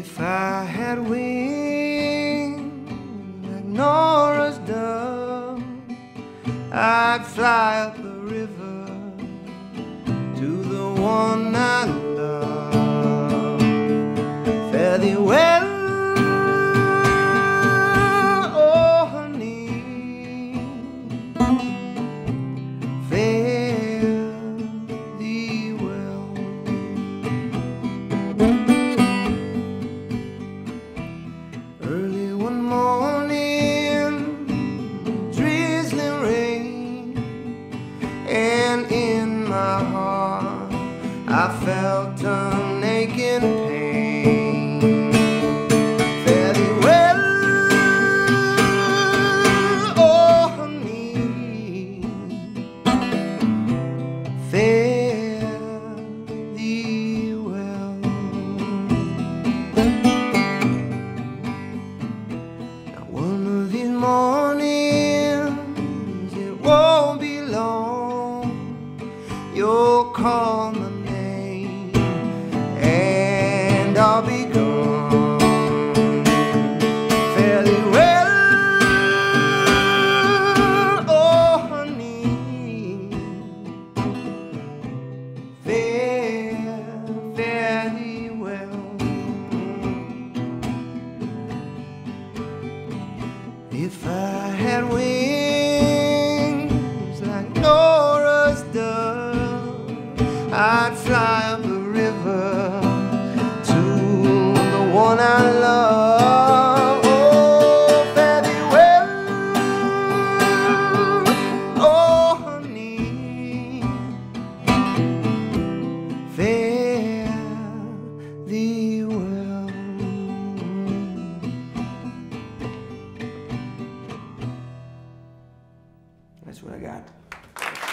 If I had wings like Noah's dove, I'd fly up the river to the one I love. Fare thee well, Early one morning, drizzling rain, and in my heart I felt an aching You'll call my name, and I'll be gone. Thee well, oh honey. Fare thee well. If I had wings I'd fly up the river to the one I love. Oh, thee well, oh honey. Fare well. That's what I got.